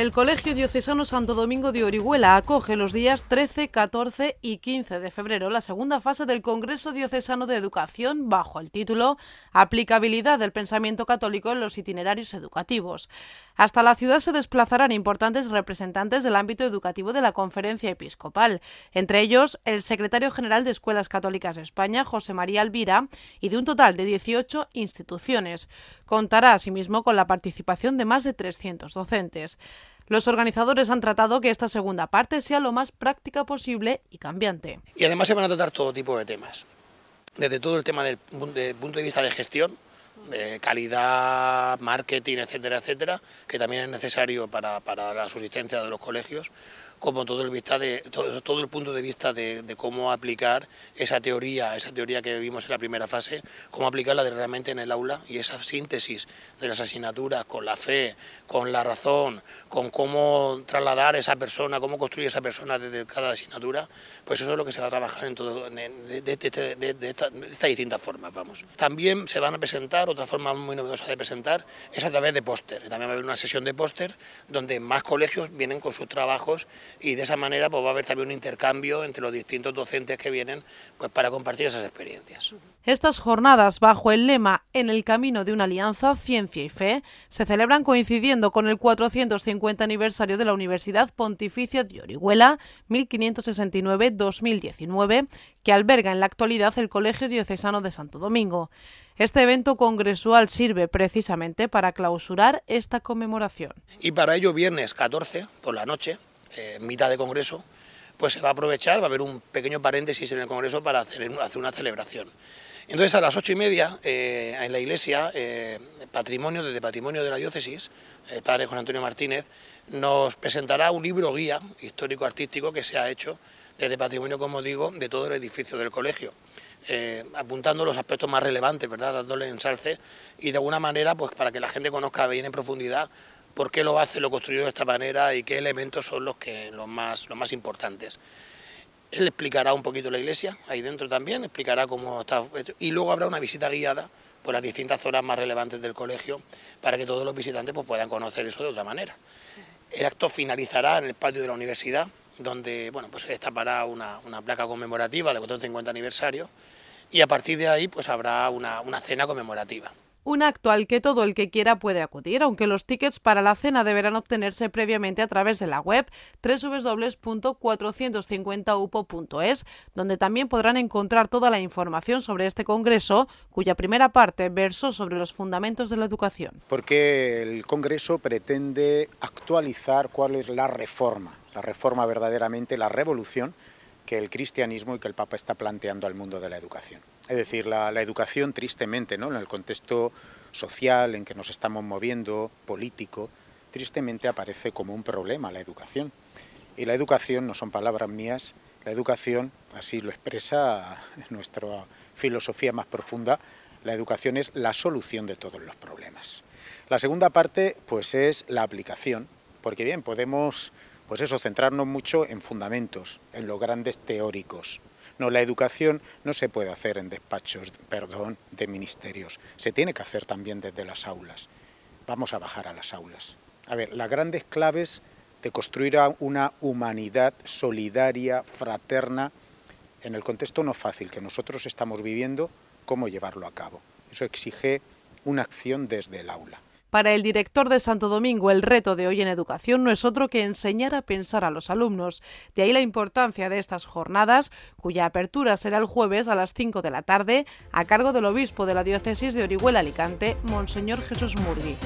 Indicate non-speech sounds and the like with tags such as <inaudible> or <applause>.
El Colegio Diocesano Santo Domingo de Orihuela acoge los días 13, 14 y 15 de febrero la segunda fase del Congreso Diocesano de Educación bajo el título Aplicabilidad del pensamiento católico en los itinerarios educativos. Hasta la ciudad se desplazarán importantes representantes del ámbito educativo de la Conferencia Episcopal, entre ellos el secretario general de Escuelas Católicas de España, José María Alvira, y de un total de 18 instituciones. Contará asimismo con la participación de más de 300 docentes. Los organizadores han tratado que esta segunda parte sea lo más práctica posible y cambiante. Y además se van a tratar todo tipo de temas, desde todo el tema del, punto de vista de gestión, de calidad, marketing, etcétera, etcétera, que también es necesario para, para la subsistencia de los colegios, como todo el, vista de, punto de vista de, cómo aplicar esa teoría, esa teoría que vimos en la primera fase, cómo aplicarla realmente en el aula y esa síntesis de las asignaturas con la fe, con la razón, con cómo trasladar esa persona, cómo construir esa persona desde cada asignatura, pues eso es lo que se va a trabajar en todo, de, de, estas distintas formas, vamos. También se van a presentar, otra forma muy novedosa de presentar, es a través de póster. También va a haber una sesión de póster donde más colegios vienen con sus trabajos y de esa manera pues va a haber también un intercambio entre los distintos docentes que vienen pues para compartir esas experiencias. Estas jornadas, bajo el lema En el camino de una alianza, ciencia y fe, se celebran coincidiendo con el 450 aniversario de la Universidad Pontificia de Orihuela, 1569-2019, que alberga en la actualidad el Colegio Diocesano de Santo Domingo. Este evento congresual sirve precisamente para clausurar esta conmemoración. Y para ello, viernes 14 por la noche, eh, mitad de congreso, pues se va a aprovechar, va a haber un pequeño paréntesis en el congreso para hacer, una celebración. Entonces a las ocho y media eh, en la iglesia, eh, patrimonio desde patrimonio de la diócesis, el padre Juan Antonio Martínez nos presentará un libro guía histórico artístico que se ha hecho desde patrimonio, como digo, de todo el edificio del colegio. apuntando los aspectos más relevantes, ¿verdad? dándole ensalce y de alguna manera, pues para que la gente conozca bien en profundidad por qué lo hace, lo construyó de esta manera y qué elementos son los, que, los, más, los más importantes. Él explicará un poquito la iglesia, ahí dentro también, explicará cómo está y luego habrá una visita guiada por las distintas zonas más relevantes del colegio para que todos los visitantes pues, puedan conocer eso de otra manera. El acto finalizará en el patio de la universidad, donde bueno, pues se destapará una, una placa conmemorativa de 450 aniversario y a partir de ahí pues habrá una, una cena conmemorativa. Un acto al que todo el que quiera puede acudir, aunque los tickets para la cena deberán obtenerse previamente a través de la web www.450upo.es, donde también podrán encontrar toda la información sobre este congreso, cuya primera parte versó sobre los fundamentos de la educación. Porque el congreso pretende actualizar cuál es la reforma, la reforma verdaderamente, la revolución que el cristianismo y que el Papa está planteando al mundo de la educación. Es decir, la, educación, tristemente, ¿no? en el contexto social en que nos estamos moviendo, político, tristemente aparece como un problema la educación. Y la educación, no son palabras mías, la educación, así lo expresa <laughs> nuestra filosofía más profunda, la educación es la solución de todos los problemas. La segunda parte, pues es la aplicación, porque bien, podemos, pues eso, centrarnos mucho en fundamentos, en los grandes teóricos, no, la educación no se puede hacer en despachos, perdón, de ministerios. Se tiene que hacer también desde las aulas. Vamos a bajar a las aulas. A ver, las grandes claves de construir una humanidad solidaria, fraterna, en el contexto no fácil que nosotros estamos viviendo, cómo llevarlo a cabo. Eso exige una acción desde el aula. Para el director de Santo Domingo, el reto de hoy en educación no es otro que enseñar a pensar a los alumnos. De ahí la importancia de estas jornadas, cuya apertura será el jueves a las 5 de la tarde, a cargo del obispo de la diócesis de Orihuela Alicante, Monseñor Jesús Murgui.